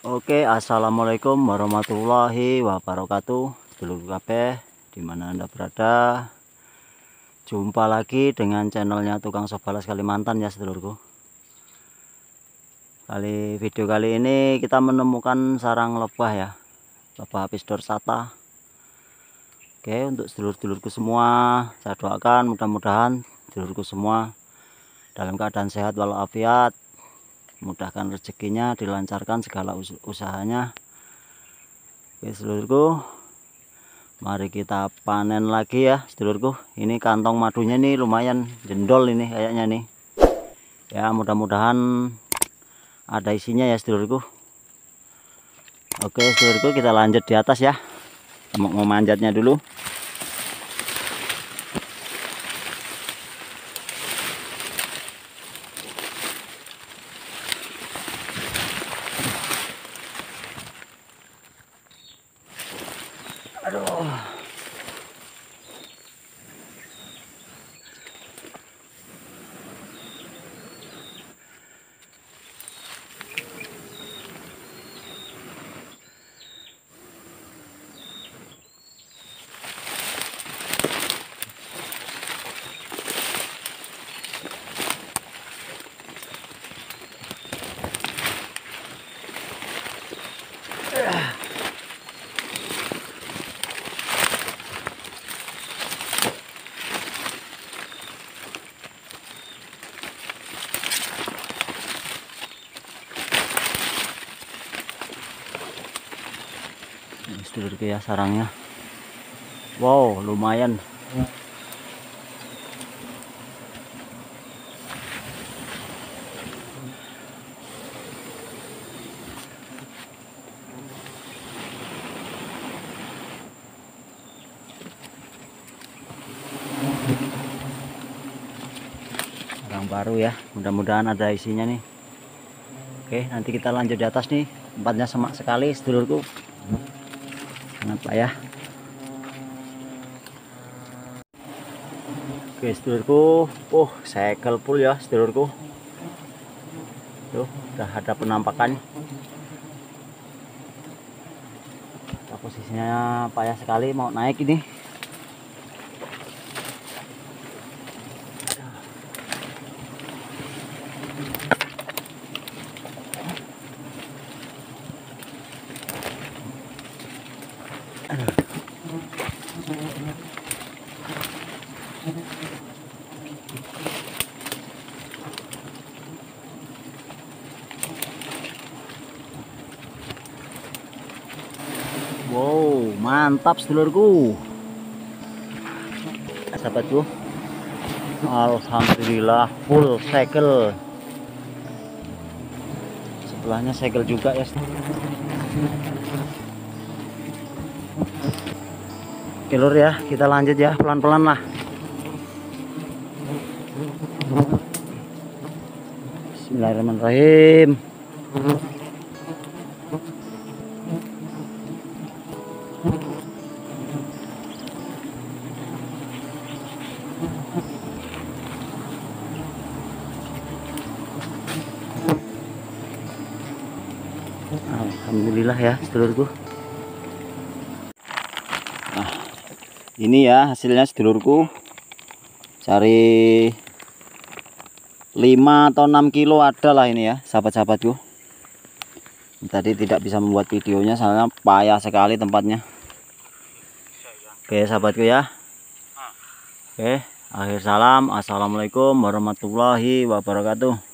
Oke, assalamualaikum warahmatullahi wabarakatuh. Dulu kabeh di mana anda berada. Jumpa lagi dengan channelnya Tukang Sobalas Kalimantan ya sedulurku. Kali video kali ini kita menemukan sarang lebah ya, lebah apis dorsata. Oke, untuk sedulur-sedulurku semua, saya doakan mudah-mudahan sedulurku semua dalam keadaan sehat walafiat mudahkan rezekinya dilancarkan segala us usahanya. Oke seluruhku mari kita panen lagi ya sedulurku. Ini kantong madunya nih lumayan jendol ini kayaknya nih. Ya mudah-mudahan ada isinya ya sedulurku. Oke sedulurku kita lanjut di atas ya. Mau manjatnya dulu Claro. Sedulurku ya sarangnya wow lumayan. Sarang baru ya mudah-mudahan ada isinya nih. Oke nanti kita lanjut di atas nih. Tempatnya semak sekali sedulurku sangat ya. Oke sedulurku. Oh segel full ya sedulurku. Tuh udah ada penampakan. Posisinya payah sekali mau naik ini Wow, mantap sedulurku. Sahabatku. Alhamdulillah full segel. Sebelahnya segel juga ya. Oke lur ya, kita lanjut ya pelan-pelan lah. Bismillahirrahmanirrahim. Alhamdulillah ya sedulurku ini ya hasilnya sedulurku. Cari 5 atau 6 kilo ada lah ini ya sahabat-sahabatku. Tadi tidak bisa membuat videonya soalnya payah sekali tempatnya. Oke sahabatku ya. Oke akhir salam. Assalamualaikum warahmatullahi wabarakatuh